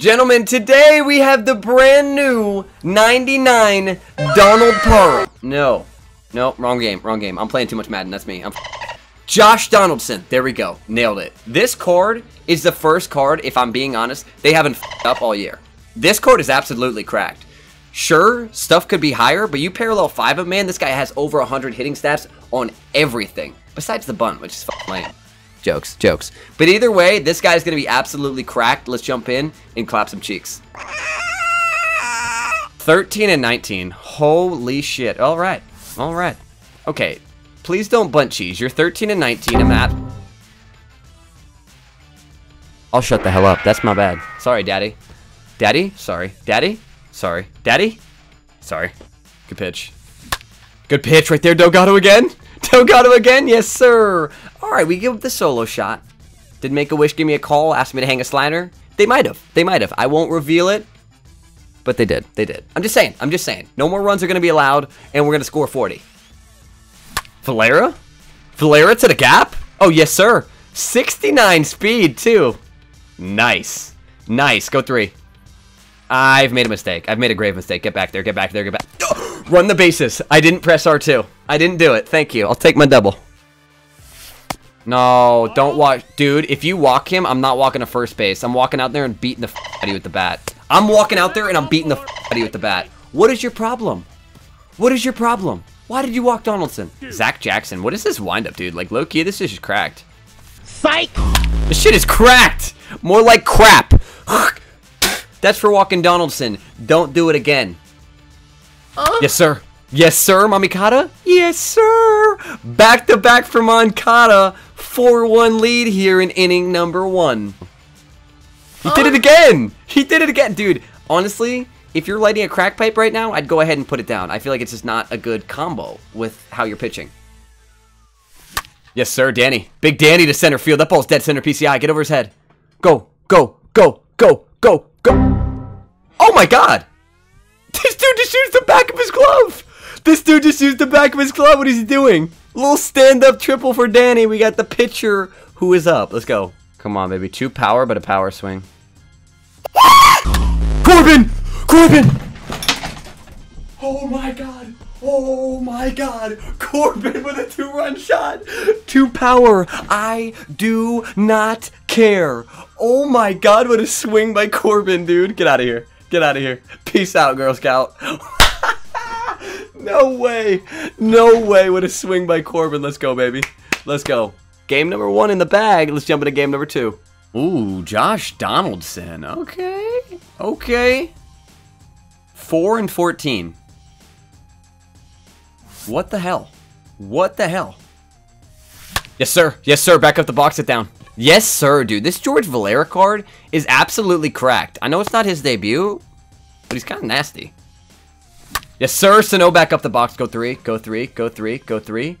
Gentlemen, today we have the brand new 99 Donald Parra. No. No, wrong game, wrong game. I'm playing too much Madden, that's me. I'm Josh Donaldson. There we go. Nailed it. This card is the first card, if I'm being honest, they haven't fed up all year. This card is absolutely cracked. Sure, stuff could be higher, but you parallel 5 of man, this guy has over 100 hitting stats on everything. Besides the bunt, which is lame. Jokes, jokes. But either way, this guy's to be absolutely cracked. Let's jump in and clap some cheeks. 13 and 19. Holy shit. All right. All right. Okay. Please don't bunt cheese. You're 13 and 19 in that. I'll shut the hell up. That's my bad. Sorry, Daddy. Daddy? Sorry. Daddy? Sorry. Daddy? Sorry. Good pitch. Good pitch right there, Delgado again. Delgado again? Yes, sir. All right, we give the solo shot. Did Make-A-Wish give me a call, ask me to hang a slider? They might have. They might have. I won't reveal it, but they did. They did. I'm just saying. I'm just saying. No more runs are going to be allowed, and we're going to score 40. Valera? Valera to the gap? Oh, yes, sir. 69 speed, too. Nice. Nice. Go three. I've made a mistake. I've made a grave mistake. Get back there. Get back there. Get back. Oh, Run the bases. I didn't press R2. I didn't do it. Thank you. I'll take my double. No, don't walk. Dude, if you walk him, I'm not walking to first base. I'm walking out there and beating the f out of you with the bat. I'm walking out there and I'm beating the f out of you with the bat. What is your problem? What is your problem? Why did you walk Donaldson? Zach Jackson, what is this windup, dude? Like, low-key, this is just cracked. Psych! This shit is cracked! More like crap! That's for walking Donaldson. Don't do it again. Yes, sir. Yes, sir, Mamikata? Yes, sir! Back to back for Moncada. 4-1 lead here in inning number one. He did it again! He did it again! Dude, honestly, if you're lighting a crack pipe right now, I'd go ahead and put it down. I feel like it's just not a good combo with how you're pitching. Yes, sir, Danny. Big Danny to center field. That ball's dead center PCI. Get over his head. Go, go, go, go, go, go. Oh my god! This dude just used the back of his glove! This dude just used the back of his glove. What is he doing? Little stand-up triple for Danny. We got the pitcher who is up. Let's go. Come on, baby. Two power, but a power swing. Corbin! Corbin! Oh my god. Oh my god. Corbin with a two-run shot. Two power. I do not care. Oh my god, what a swing by Corbin, dude. Get out of here. Get out of here. Peace out, Girl Scout. no way. No way. What a swing by Corbin. Let's go, baby. Let's go. Game number one in the bag. Let's jump into game number two. Ooh, Josh Donaldson. Okay. Okay. 4 and 14. What the hell? What the hell? Yes, sir. Yes, sir. Back up the box. Sit down. Yes, sir, dude. This George Valera card is absolutely cracked. I know it's not his debut, but he's kind of nasty. Yes, sir. Sano, back up the box. Go three. Go three. Go three. Go three.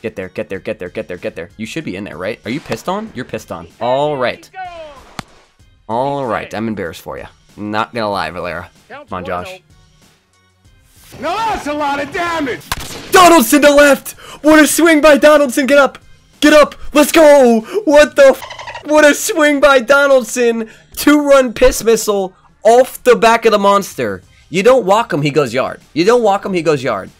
Get there. Get there. Get there. Get there. Get there. You should be in there, right? Are you pissed on? You're pissed on. All right. All right. I'm embarrassed for you. Not gonna lie, Valera. Come on, Josh. Now that's a lot of damage! Donaldson to left! What a swing by Donaldson! Get up! Get up! Let's go! What the What a swing by Donaldson! Two-run piss missile off the back of the monster. You don't walk him, he goes yard. You don't walk him, he goes yard.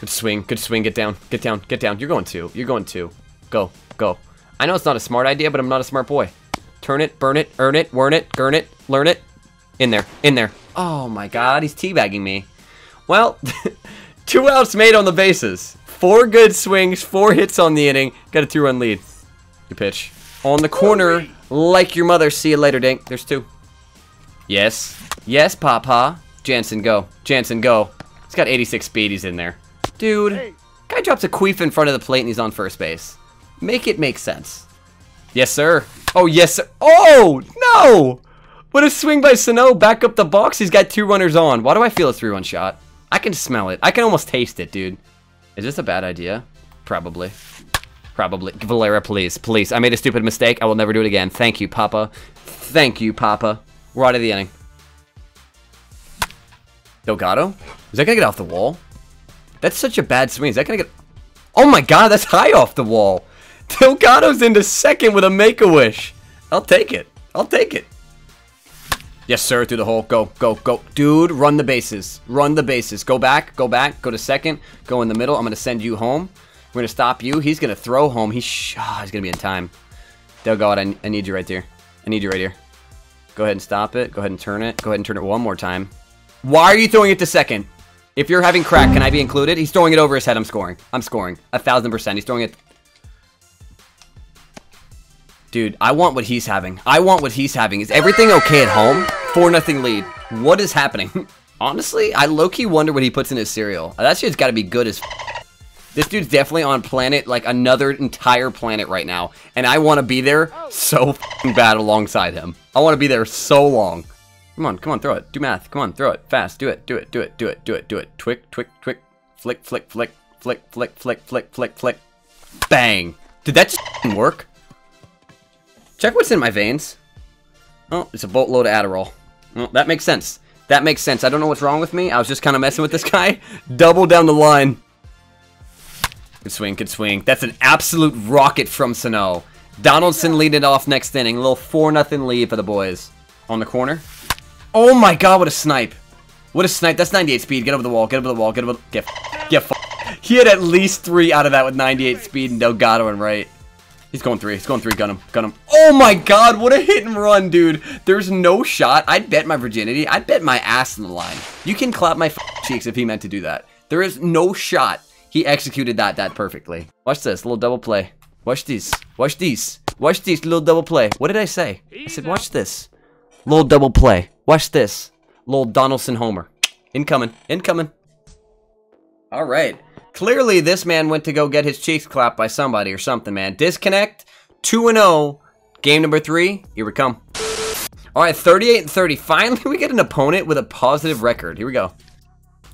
Good swing, good swing, get down, get down, get down. You're going two, you're going two. Go, go. I know it's not a smart idea, but I'm not a smart boy. Turn it, burn it, earn it, learn it, gurn it, learn it. In there, in there. Oh my god, he's teabagging me. Well, two outs made on the bases. Four good swings, four hits on the inning. Got a two-run lead. Good pitch. On the corner, like your mother. See you later, Dink. There's two. Yes. Yes, Papa. Jansen, go. Jansen, go. He's got 86 speed. He's in there. Dude, guy drops a queef in front of the plate and he's on first base. Make it make sense. Yes, sir. Oh, yes, sir. Oh, no! What a swing by Sano. Back up the box. He's got two runners on. Why do I feel a three-run shot? I can smell it. I can almost taste it, dude. Is this a bad idea? Probably. Probably. Valera, please. Please. I made a stupid mistake. I will never do it again. Thank you, Papa. Thank you, Papa. We're out of the inning. Delgado? Is that to get off the wall? That's such a bad swing. Is that to get... Oh my god, that's high off the wall. Delgado's into second with a Make-A-Wish. I'll take it. I'll take it. Yes, sir. Through the hole. Go, go, go. Dude, run the bases. Run the bases. Go back, go back, go to second, go in the middle. I'm going to send you home. We're going to stop you. He's going to throw home. He's, oh, he's going to be in time. Oh, Delgado, I, I need you right there. I need you right here. Go ahead and stop it. Go ahead and turn it. Go ahead and turn it one more time. Why are you throwing it to second? If you're having crack, can I be included? He's throwing it over his head. I'm scoring. I'm scoring. A thousand percent. He's throwing it. Dude, I want what he's having. I want what he's having. Is everything okay at home? 4 nothing lead. What is happening? Honestly, I low-key wonder what he puts in his cereal. That shit's gotta be good as This dude's definitely on planet, like another entire planet right now. And I want to be there so bad alongside him. I want to be there so long. Come on, come on, throw it. Do math. Come on, throw it. Fast. Do it, do it, do it, do it, do it, do it. Twick, twick, twick. Flick, flick, flick, flick, flick, flick, flick, flick, flick. Bang. Did that just work? Check what's in my veins. Oh, it's a boatload of Adderall. Well, that makes sense. That makes sense. I don't know what's wrong with me. I was just kind of messing with this guy. Double down the line. Good swing, good swing. That's an absolute rocket from Sano. Donaldson leading it off next inning. A little 4-0 lead for the boys. On the corner. Oh my god, what a snipe. What a snipe. That's 98 speed. Get over the wall, get over the wall, get over the... Get, get He had at least three out of that with 98 speed and Delgado and right. He's going three. He's going three. Gun him. Gun him. Oh my god, what a hit and run, dude. There's no shot. I'd bet my virginity. I'd bet my ass in the line. You can clap my cheeks if he meant to do that. There is no shot he executed that that perfectly. Watch this. Little double play. Watch these. Watch these. Watch these. Little double play. What did I say? I said watch this. Little double play. Watch this. Little Donaldson homer. Incoming. Incoming. All right. Clearly, this man went to go get his cheeks clapped by somebody or something, man. Disconnect, 2-0. Game number three, here we come. All right, 38 and 30. Finally, we get an opponent with a positive record. Here we go.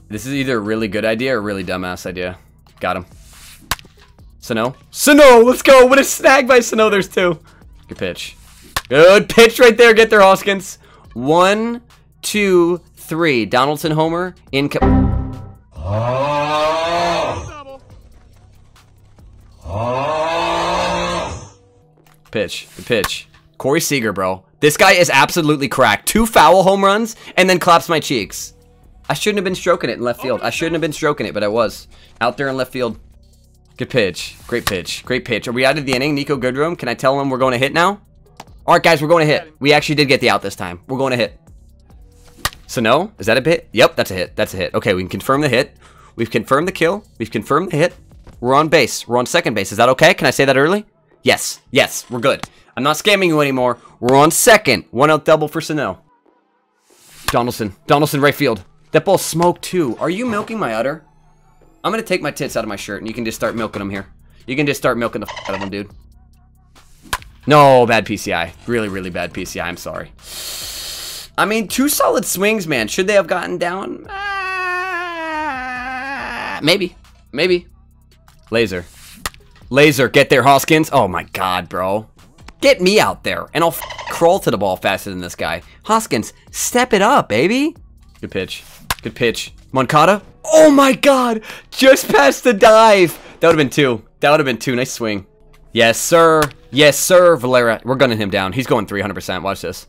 This is either a really good idea or a really dumbass idea. Got him. Sano. Sano, let's go. What a snag by Sano. There's two. Good pitch. Good pitch right there. Get there, Hoskins. One, two, three. Donaldson homer. In. Pitch. The pitch. Corey Seager, bro. This guy is absolutely cracked. Two foul home runs and then claps my cheeks. I shouldn't have been stroking it in left field. I shouldn't have been stroking it, but I was. Out there in left field. Good pitch. Great pitch. Great pitch. Are we out of the inning? Niko Goodrum, can I tell him we're going to hit now? All right, guys, we're going to hit. We actually did get the out this time. We're going to hit. So no? Is that a hit? Yep, that's a hit. That's a hit. Okay, we can confirm the hit. We've confirmed the kill. We've confirmed the hit. We're on base. We're on second base. Is that okay? Can I say that early? Yes. Yes, we're good. I'm not scamming you anymore. We're on second. One out double for Sano. Donaldson. Donaldson right field. That ball smoked too. Are you milking my udder? I'm to take my tits out of my shirt and you can just start milking them here. You can just start milking the out of them, dude. No, bad PCI. Really, really bad PCI. I'm sorry. I mean, two solid swings, man. Should they have gotten down? Uh, maybe. Maybe. Laser. Laser, get there, Hoskins. Oh my god, bro. Get me out there, and I'll crawl to the ball faster than this guy. Hoskins, step it up, baby. Good pitch. Good pitch. Moncada. Oh my god! Just past the dive! That would have been two. That would have been two. Nice swing. Yes, sir. Yes, sir. Valera. We're gunning him down. He's going 300%. Watch this.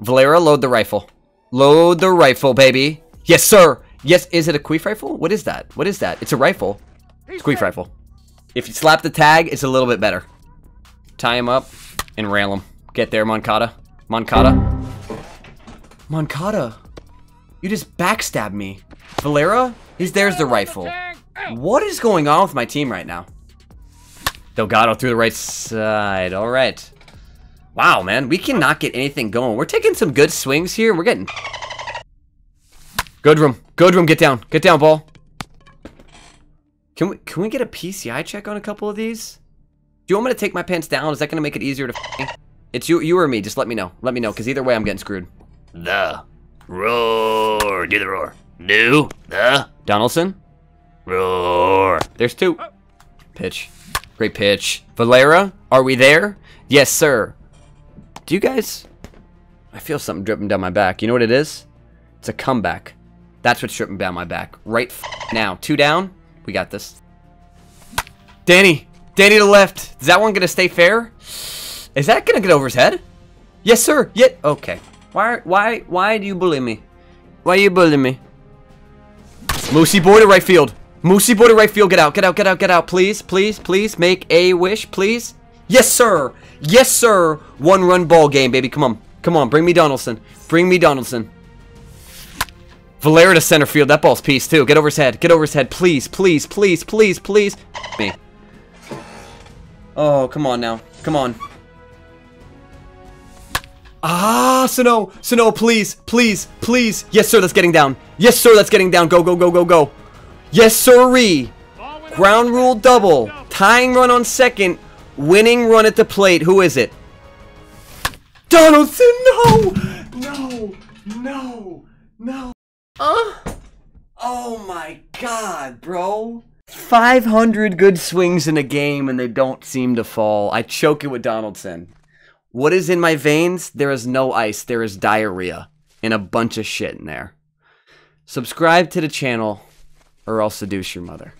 Valera, load the rifle. Load the rifle, baby. Yes, sir. Yes, is it a queef rifle? What is that? What is that? It's a rifle. It's queef rifle. If you slap the tag, it's a little bit better. Tie him up and rail him. Get there, Moncada. Moncada. Moncada. You just backstabbed me. Valera? Is there's the rifle. What is going on with my team right now? Delgado through the right side. All right. Wow, man. We cannot get anything going. We're taking some good swings here. We're getting... Goodrum. Goodrum, get down. Get down, ball. Can we can we get a PCI check on a couple of these? Do you want me to take my pants down? Is that going to make it easier to? It's you, you or me. Just let me know. Let me know, because either way, I'm getting screwed. The roar. Do the roar. Do the Donaldson. roar. There's two. Pitch. Great pitch. Valera, are we there? Yes, sir. Do you guys... I feel something dripping down my back. You know what it is? It's a comeback. That's what's dripping down my back. Right now. Two down. We got this. Danny. Danny to the left. Is that one to stay fair? Is that to get over his head? Yes, sir. Yeah. Okay. Why, why, why do you bully me? Why are you bully me? Moosey boy to right field. Moosey boy to right field. Get out, get out, get out, get out. Please, please, please make a wish, please. Yes, sir. Yes, sir. One run ball game, baby. Come on. Come on. Bring me Donaldson. Bring me Donaldson. Valera to center field. That ball's peace, too. Get over his head. Get over his head. Please, please, please, please, please. Me. Oh, come on now. Come on. Ah, Sano, Sano, please, please, please. Yes, sir, that's getting down. Yes, sir, that's getting down. Go, go, go, go, go. Yes, sirree. Ground rule double. Tying run on second. Winning run at the plate. Who is it? Donaldson, no! No, no, no. Uh, oh my god, bro. 500 good swings in a game and they don't seem to fall. I choke it with Donaldson. What is in my veins? There is no ice. There is diarrhea and a bunch of shit in there. Subscribe to the channel or I'll seduce your mother.